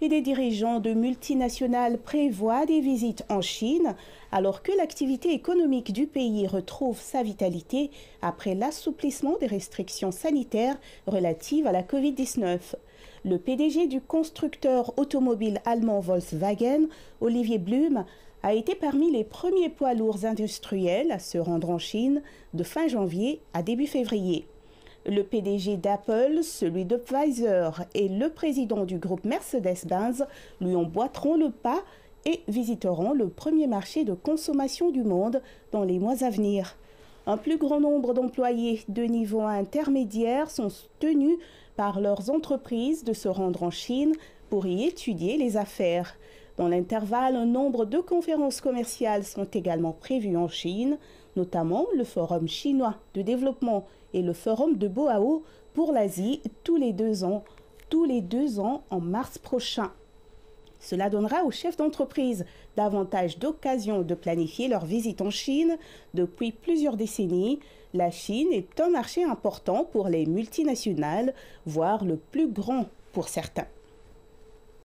et des dirigeants de multinationales prévoient des visites en Chine alors que l'activité économique du pays retrouve sa vitalité après l'assouplissement des restrictions sanitaires relatives à la Covid-19. Le PDG du constructeur automobile allemand Volkswagen, Olivier Blum, a été parmi les premiers poids lourds industriels à se rendre en Chine de fin janvier à début février. Le PDG d'Apple, celui de Pfizer et le président du groupe Mercedes-Benz lui emboîteront le pas et visiteront le premier marché de consommation du monde dans les mois à venir. Un plus grand nombre d'employés de niveau intermédiaire sont tenus par leurs entreprises de se rendre en Chine pour y étudier les affaires. Dans l'intervalle, un nombre de conférences commerciales sont également prévues en Chine, notamment le Forum chinois de développement et le Forum de Boao pour l'Asie tous les deux ans, tous les deux ans en mars prochain. Cela donnera aux chefs d'entreprise davantage d'occasions de planifier leur visite en Chine. Depuis plusieurs décennies, la Chine est un marché important pour les multinationales, voire le plus grand pour certains.